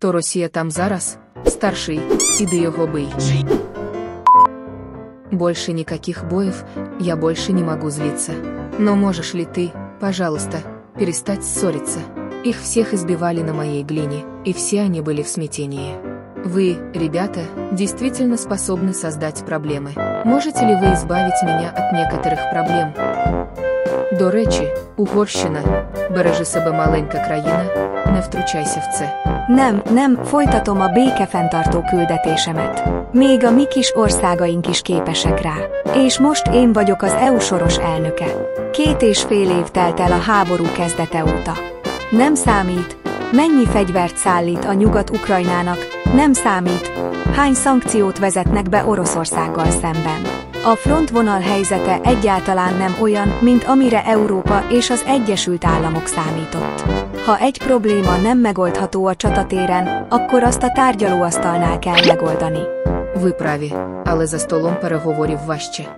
То Росія там зараз? Старший, іди його бий. Больше никаких боев, я больше не могу злиться. Но можешь ли ты, пожалуйста, перестать ссориться? Их всех избивали на моей глине, и все они были в смятении. Вы, ребята, действительно способны создать проблемы. Можете ли вы избавить меня от некоторых проблем? До речі, Угорщина, бережи себе маленька країна, не втручайся в це. Nem, nem, folytatom a békefenntartó küldetésemet. Még a mi kis országaink is képesek rá. És most én vagyok az EU soros elnöke. Két és fél év telt el a háború kezdete óta. Nem számít, mennyi fegyvert szállít a Nyugat-Ukrajnának, nem számít, hány szankciót vezetnek be Oroszországgal szemben. A frontvonal helyzete egyáltalán nem olyan, mint amire Európa és az Egyesült Államok számított. Ha egy probléma nem megoldható a csatatéren, akkor azt a tárgyalóasztalnál kell megoldani. Ви праві, але за столом переговорів важче.